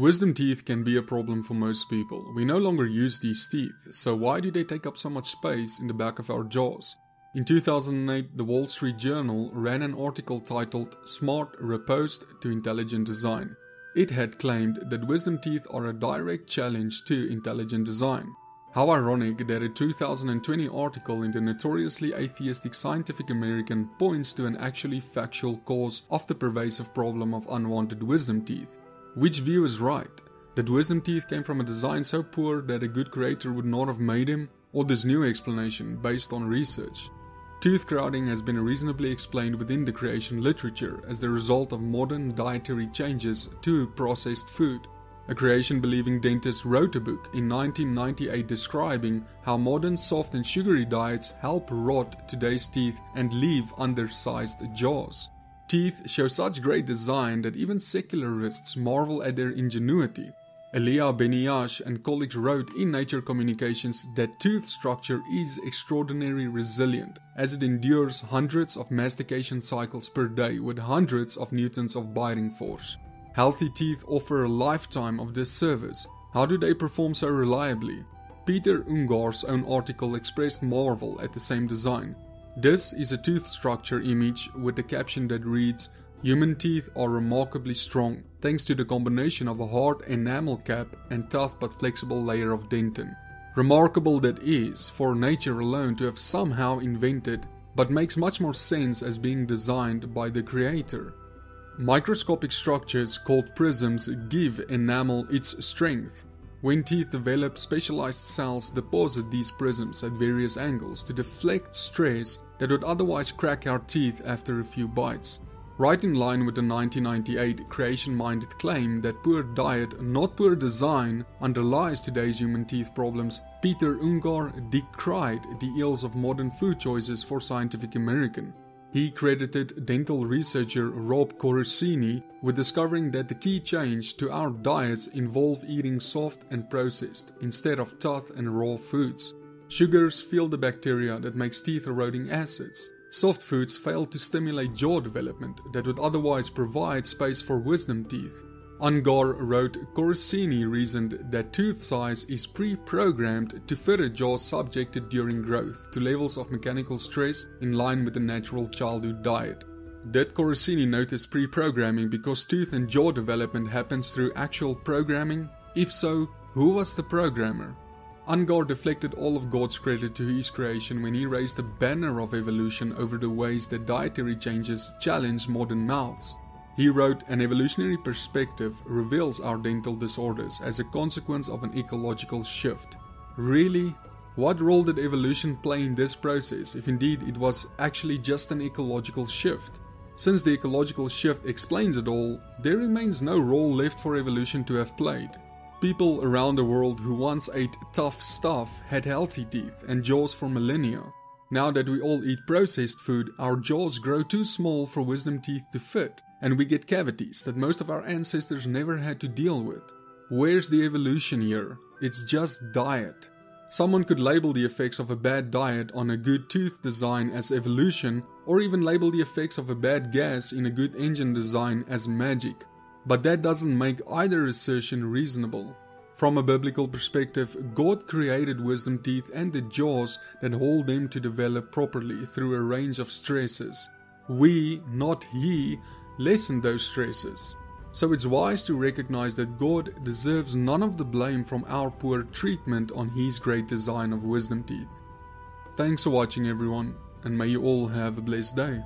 Wisdom teeth can be a problem for most people. We no longer use these teeth, so why do they take up so much space in the back of our jaws? In 2008, the Wall Street Journal ran an article titled Smart Riposte to Intelligent Design. It had claimed that wisdom teeth are a direct challenge to intelligent design. How ironic that a 2020 article in the notoriously atheistic Scientific American points to an actually factual cause of the pervasive problem of unwanted wisdom teeth. Which view is right? That wisdom teeth came from a design so poor that a good creator would not have made him? Or this new explanation based on research? Tooth crowding has been reasonably explained within the creation literature as the result of modern dietary changes to processed food. A creation believing dentist wrote a book in 1998 describing how modern soft and sugary diets help rot today's teeth and leave undersized jaws. Teeth show such great design that even secularists marvel at their ingenuity. Elia Beniash and colleagues wrote in Nature Communications that tooth structure is extraordinarily resilient as it endures hundreds of mastication cycles per day with hundreds of newtons of biting force. Healthy teeth offer a lifetime of this service. How do they perform so reliably? Peter Ungar's own article expressed marvel at the same design. This is a tooth structure image with a caption that reads Human teeth are remarkably strong thanks to the combination of a hard enamel cap and tough but flexible layer of dentin. Remarkable that is for nature alone to have somehow invented, but makes much more sense as being designed by the creator. Microscopic structures called prisms give enamel its strength. When teeth develop, specialized cells deposit these prisms at various angles to deflect stress that would otherwise crack our teeth after a few bites. Right in line with the 1998 creation minded claim that poor diet, not poor design, underlies today's human teeth problems, Peter Ungar decried the ills of modern food choices for Scientific American. He credited dental researcher Rob Corruccini with discovering that the key change to our diets involve eating soft and processed instead of tough and raw foods. Sugars fuel the bacteria that makes teeth eroding acids. Soft foods fail to stimulate jaw development that would otherwise provide space for wisdom teeth. Ungar wrote Corruccini reasoned that tooth size is pre-programmed to fit a jaw subjected during growth to levels of mechanical stress in line with the natural childhood diet. Did Corruccini notice pre-programming because tooth and jaw development happens through actual programming? If so, who was the programmer? Ungar deflected all of God's credit to his creation when he raised the banner of evolution over the ways that dietary changes challenge modern mouths. He wrote, An evolutionary perspective reveals our dental disorders as a consequence of an ecological shift. Really? What role did evolution play in this process if indeed it was actually just an ecological shift? Since the ecological shift explains it all, there remains no role left for evolution to have played. People around the world who once ate tough stuff had healthy teeth and jaws for millennia. Now that we all eat processed food, our jaws grow too small for wisdom teeth to fit, and we get cavities that most of our ancestors never had to deal with. Where's the evolution here? It's just diet. Someone could label the effects of a bad diet on a good tooth design as evolution, or even label the effects of a bad gas in a good engine design as magic. But that doesn't make either assertion reasonable. From a biblical perspective, God created wisdom teeth and the jaws that hold them to develop properly through a range of stresses. We, not He, lessen those stresses. So it's wise to recognize that God deserves none of the blame from our poor treatment on His great design of wisdom teeth. Thanks for watching, everyone, and may you all have a blessed day.